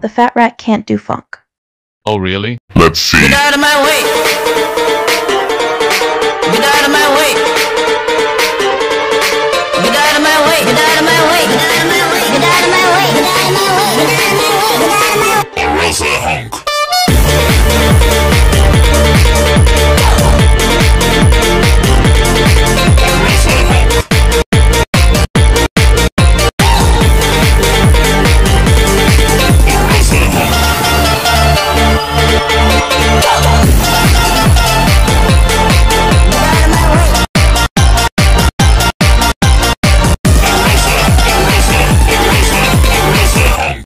The Fat Rat can't do phonk. Oh, really? Let's see. Get out of my way! Get out of my way! Get out of my way! Get out of my way! Get out of my way! Get out of my way! Get out of my way! Get out of my way! Out of my way! It was a honk.